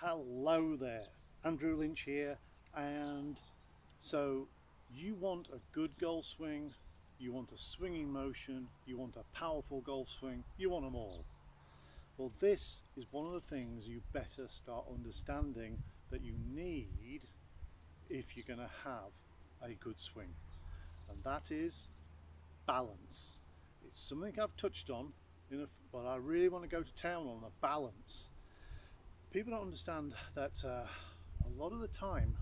Hello there, Andrew Linch here, and so you want a good golf swing, you want a swinging motion, you want a powerful golf swing, you want them all. Well, this is one of the things you better start understanding that you need if you're going to have a good swing, and that is balance. It's something I've touched on, a, but I really want to go to town on the balance people don't understand that uh, a lot of the time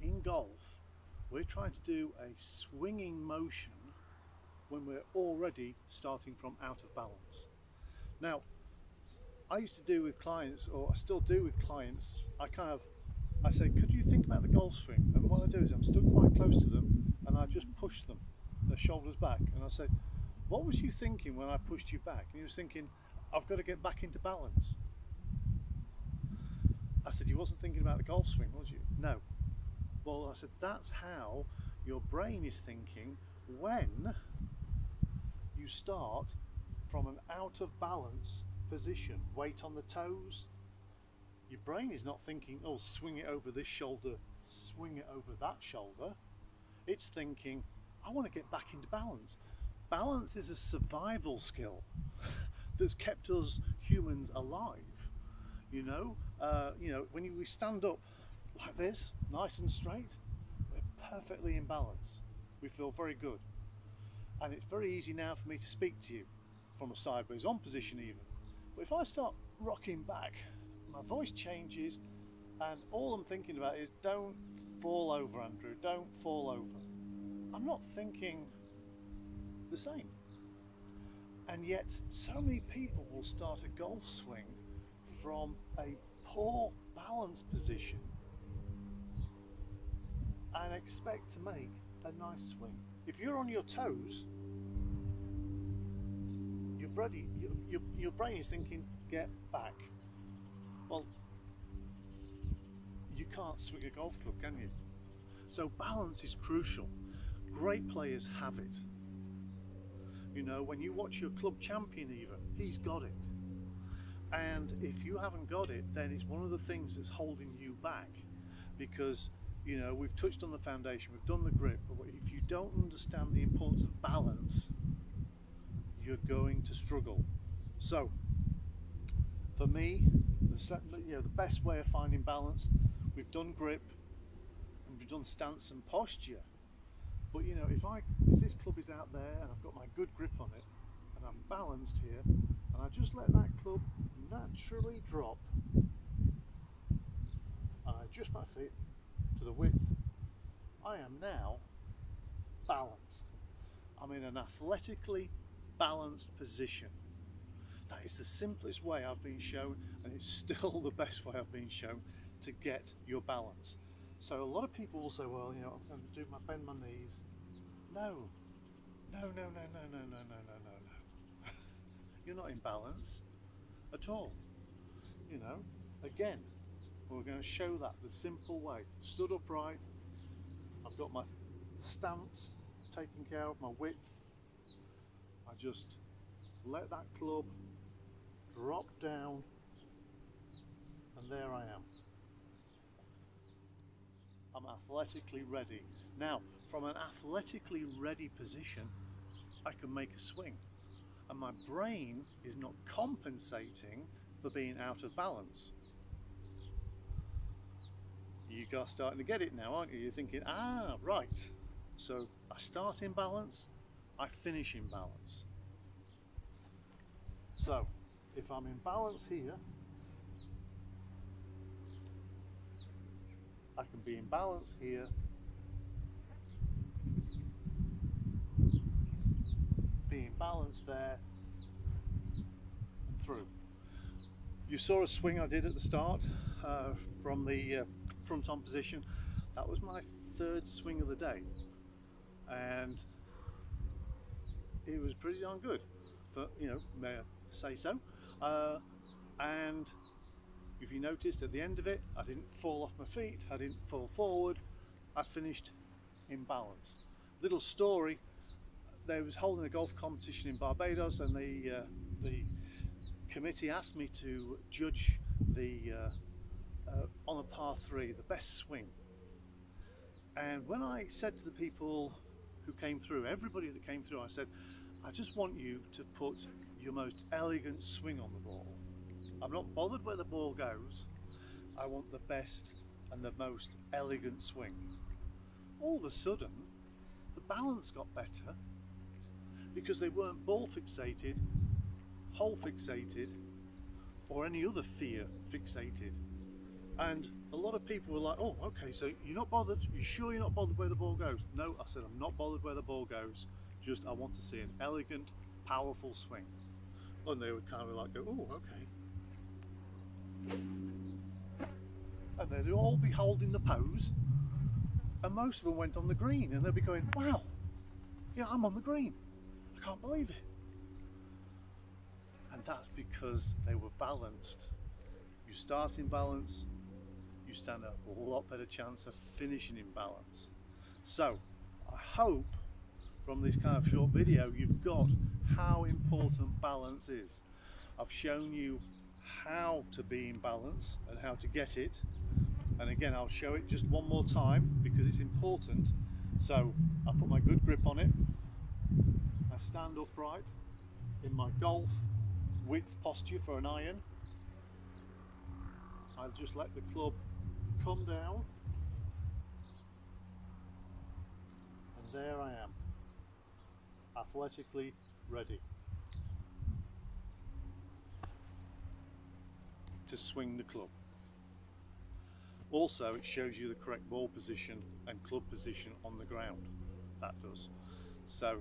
in golf we're trying to do a swinging motion when we're already starting from out of balance. Now, I used to do with clients, or I still do with clients, I kind of, I say, could you think about the golf swing? And what I do is I'm stood quite close to them and I just push them, their shoulders back. And I say, what was you thinking when I pushed you back? And he was thinking, I've got to get back into balance. I said, you wasn't thinking about the golf swing, was you? No. Well, I said, that's how your brain is thinking when you start from an out of balance position, weight on the toes. Your brain is not thinking, oh, swing it over this shoulder, swing it over that shoulder. It's thinking, I want to get back into balance. Balance is a survival skill that's kept us humans alive. You know, uh, you know, when we stand up like this, nice and straight, we're perfectly in balance. We feel very good. And it's very easy now for me to speak to you from a sideways on position even. But if I start rocking back, my voice changes and all I'm thinking about is don't fall over, Andrew, don't fall over. I'm not thinking the same. And yet, so many people will start a golf swing from a poor balance position and expect to make a nice swing. If you're on your toes, your, your brain is thinking, get back. Well, you can't swing a golf club, can you? So balance is crucial. Great players have it. You know, when you watch your club champion even, he's got it. And if you haven't got it, then it's one of the things that's holding you back because you know we've touched on the foundation, we've done the grip, but if you don't understand the importance of balance, you're going to struggle. So, for me, the, you know, the best way of finding balance, we've done grip and we've done stance and posture. But you know, if I if this club is out there and I've got my good grip on it and I'm balanced here, and I just let that club naturally drop. Uh, and I adjust my feet to the width. I am now balanced. I'm in an athletically balanced position. That is the simplest way I've been shown and it's still the best way I've been shown to get your balance. So a lot of people will say well you know I'm going to do my bend my knees. No no no no no no no no no no you're not in balance at all. You know, again, we're going to show that the simple way. Stood upright, I've got my stance taken care of, my width. I just let that club drop down and there I am. I'm athletically ready. Now, from an athletically ready position, I can make a swing and my brain is not compensating for being out of balance. You guys starting to get it now, aren't you? You're thinking, ah, right. So I start in balance, I finish in balance. So if I'm in balance here, I can be in balance here being balanced there through. You saw a swing I did at the start uh, from the uh, front on position. That was my third swing of the day and it was pretty darn good for you know may I say so uh, and if you noticed at the end of it I didn't fall off my feet I didn't fall forward I finished in balance little story they was holding a golf competition in Barbados and the uh, the committee asked me to judge the uh, uh, on a par three, the best swing. And when I said to the people who came through, everybody that came through, I said, I just want you to put your most elegant swing on the ball. I'm not bothered where the ball goes. I want the best and the most elegant swing. All of a sudden, the balance got better because they weren't ball fixated, hole fixated, or any other fear fixated. And a lot of people were like, oh, okay, so you're not bothered, you sure you're not bothered where the ball goes? No, I said, I'm not bothered where the ball goes, just I want to see an elegant, powerful swing. And they would kind of like go, oh, okay. And they'd all be holding the pose, and most of them went on the green, and they'd be going, wow, yeah, I'm on the green. Can't believe it. And that's because they were balanced. You start in balance, you stand a lot better chance of finishing in balance. So, I hope from this kind of short video you've got how important balance is. I've shown you how to be in balance and how to get it and again I'll show it just one more time because it's important so I put my good grip on it I stand upright in my golf width posture for an iron. I'll just let the club come down. And there I am athletically ready to swing the club. Also it shows you the correct ball position and club position on the ground. That does. So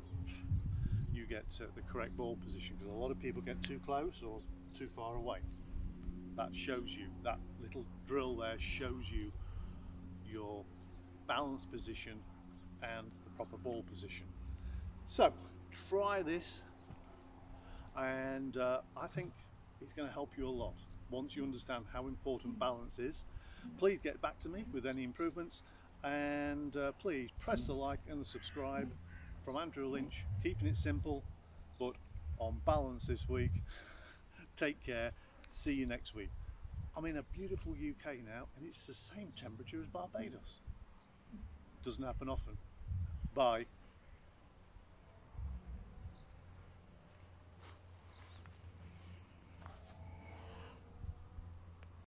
you get uh, the correct ball position because a lot of people get too close or too far away. That shows you that little drill there shows you your balance position and the proper ball position. So try this and uh, I think it's going to help you a lot. Once you understand how important balance is please get back to me with any improvements and uh, please press the like and the subscribe from Andrew Linch keeping it simple but on balance this week take care see you next week. I'm in a beautiful UK now and it's the same temperature as Barbados. Doesn't happen often. Bye